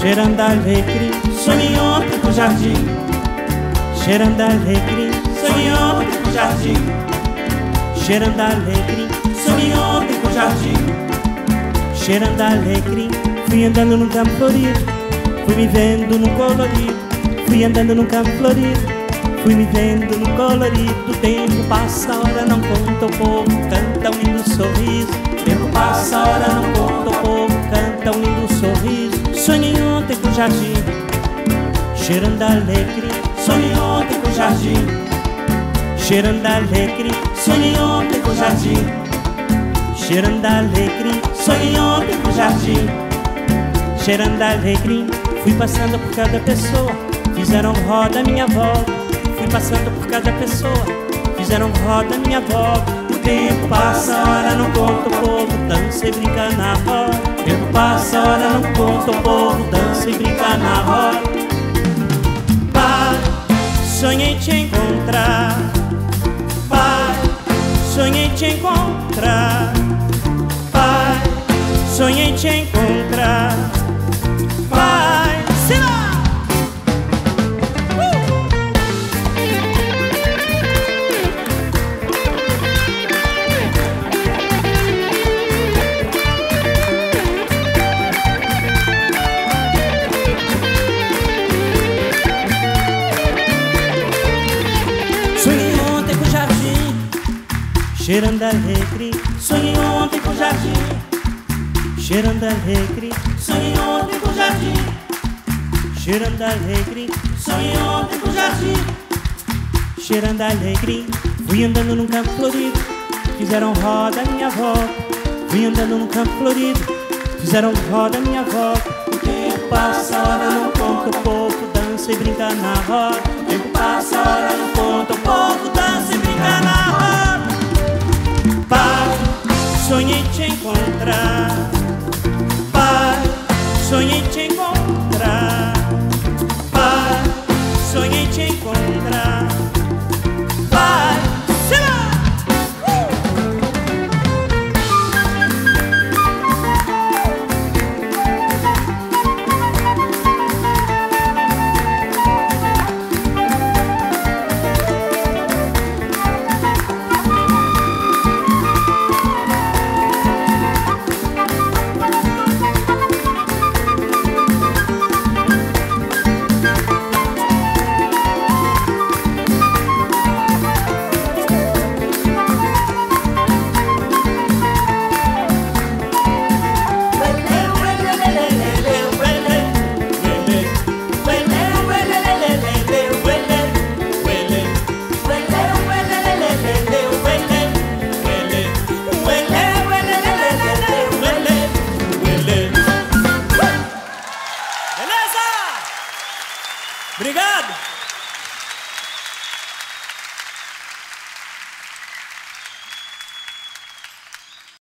cheirando alegre, sonhei ontem no jardim. Cheirando alegre, sonhei ontem no jardim. Cheirando alegre, sonhei ontem no jardim. Cheirando alegre, fui andando no campo florido, fui me vendo no colorido, fui andando no campo florido. Fui me vendo no colorido, o tempo passa, a hora não conta, o povo canta um lindo sorriso. O tempo passa, a hora não conta, o povo canta um lindo. Sonhei ontem com o jardim, cheirando alegre. Sonhei ontem com o jardim, cheirando alegre. Sonhei ontem com o jardim, cheirando alegre. Sonhei ontem com o jardim, cheirando alegre. Fui passando por cada pessoa, fizeram roda minha volta. Fui passando por cada pessoa, fizeram roda minha volta. O tempo passa, a hora não conta, o povo dança e brinca na roda. Tempo passa, a hora não conta, o povo dança e brinca na roda. Pai, sonhei te encontrar. Pai, sonhei te encontrar. Pai, sonhei te encontrar. Cheirando alegre. Sonhei ontem com o jardim, cheirando alegre. Sonhei ontem com o jardim, cheirando alegre. Sonhei ontem com o jardim, cheirando alegre. Fui andando num campo florido, fizeram roda minha volta. Fui andando num campo florido, fizeram roda minha. O tempo passa, hora não conta, o dança e brinca na roda. Tempo passa, hora não conta, o dança e brinca na roda. te encontrar. Pai, sonhei te encontrar.